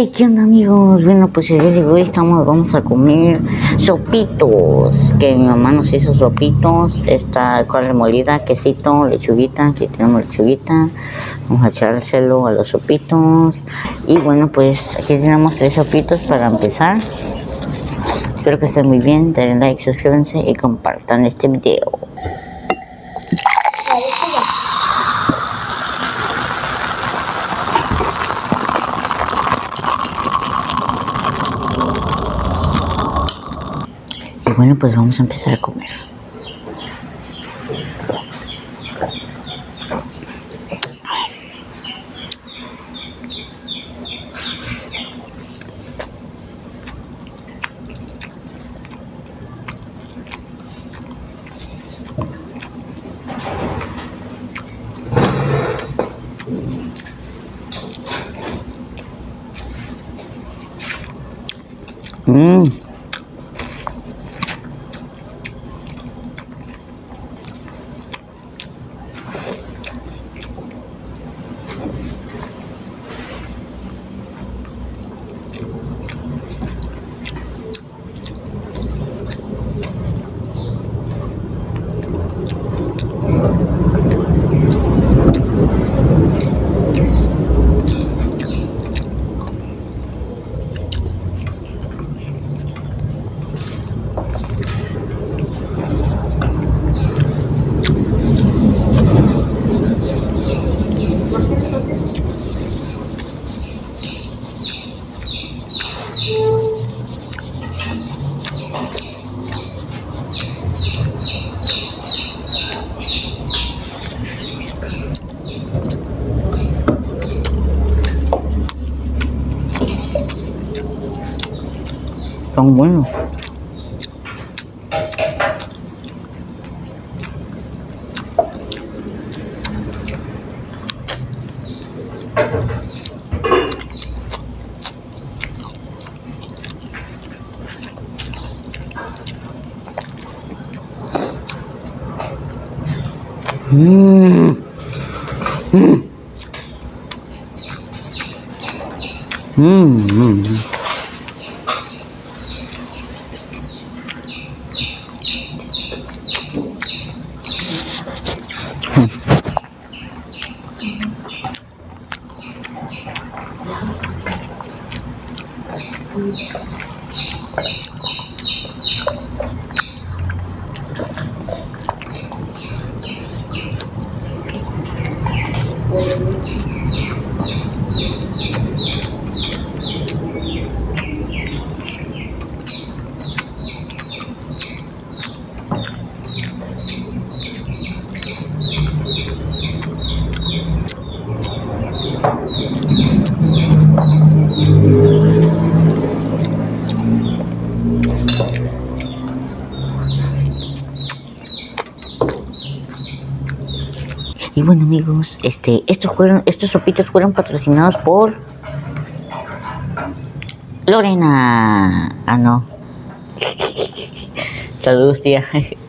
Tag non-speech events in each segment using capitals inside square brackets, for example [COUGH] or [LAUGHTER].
Hey, ¿qué onda amigos? Bueno, pues el día de hoy estamos, vamos a comer sopitos, que mi mamá nos hizo sopitos, esta carne molida, quesito, lechuguita, aquí tenemos lechuguita, vamos a echárselo a los sopitos, y bueno, pues aquí tenemos tres sopitos para empezar, espero que estén muy bien, denle like, suscríbanse y compartan este video. Bueno, pues vamos a empezar a comer. Mmm. Buenos. Mmm. Mmm. Mmm. Y bueno amigos, este, estos fueron, estos sopitos fueron patrocinados por Lorena. Ah no. [LAUGHS] Saludos tía. [LAUGHS]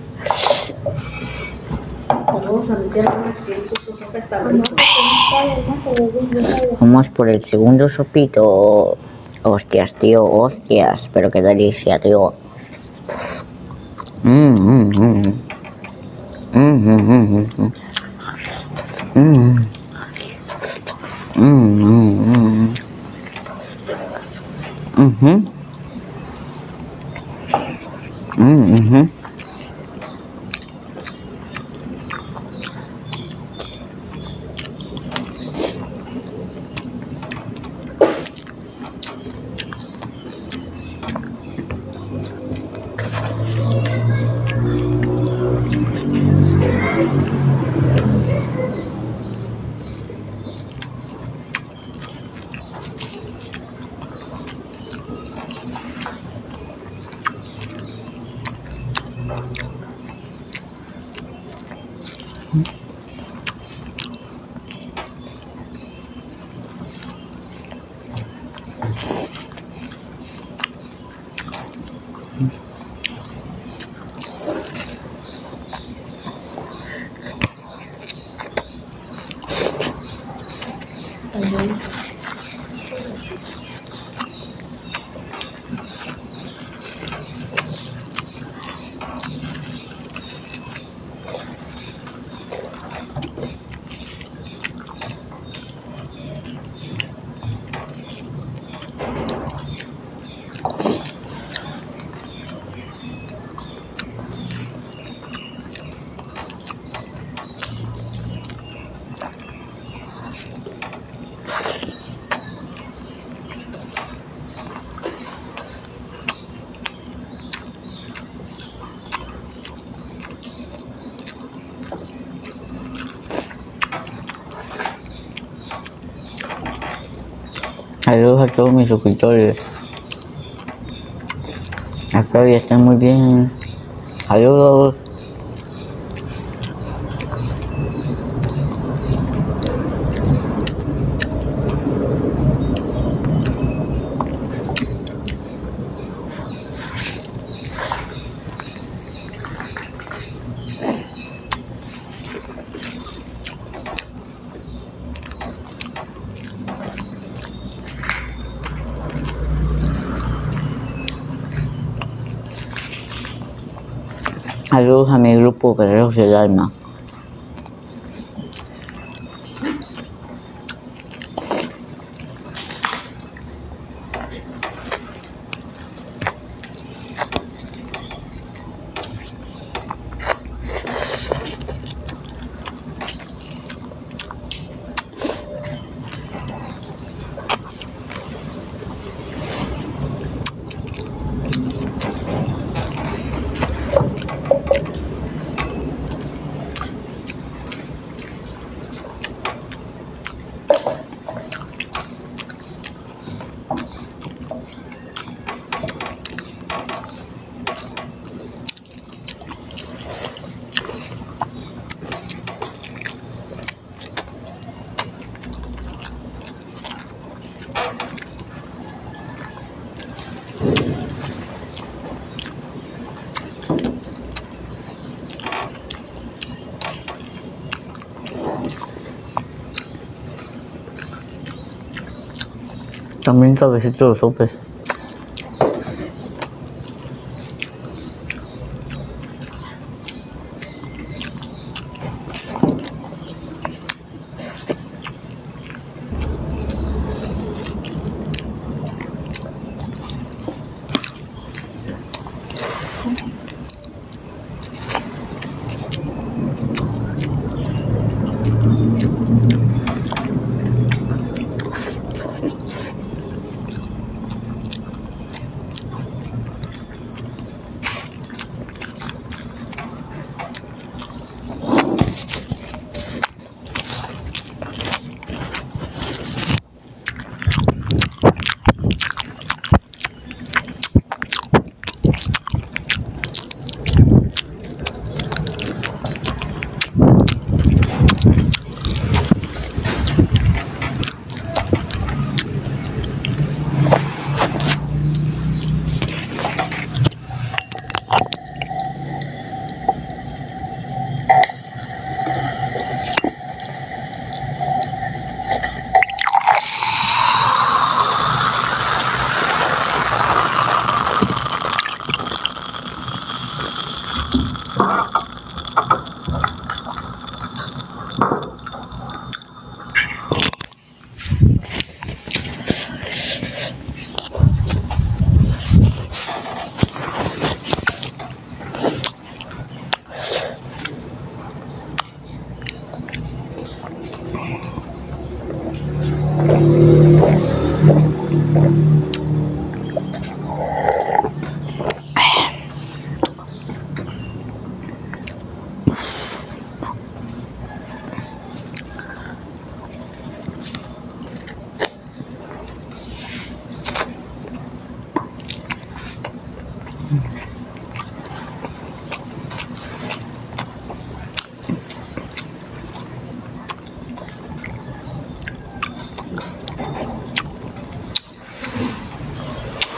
Vamos por el segundo sopito. Hostias, tío, hostias. Pero qué delicia, tío. Mm, mm, mm. Mm, Saludos a todos mis suscriptores. Espero que estén muy bien. Saludos. Saludos a mi grupo Guerreros del Alma. También suavecito los sopes.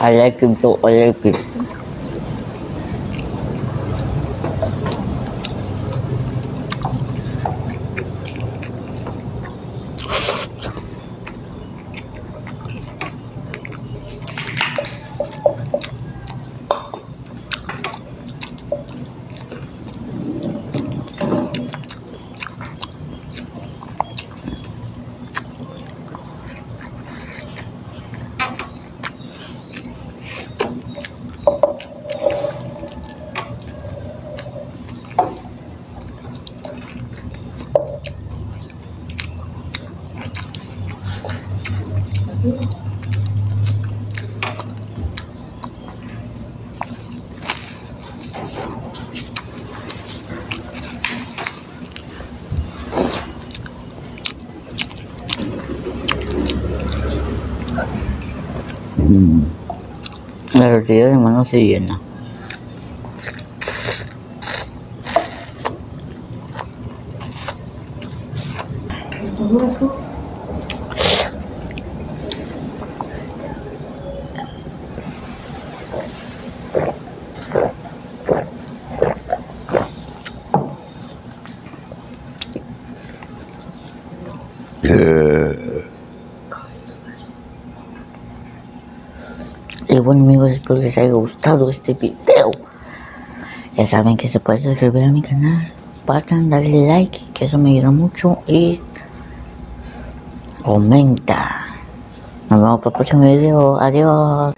I like him so I like him. La tortilla de mano se llena. Bueno amigos, espero les haya gustado este video. Ya saben que se pueden suscribir a mi canal. Pasan, darle like, que eso me ayuda mucho. Y comenta. Nos vemos para el próximo video. Adiós.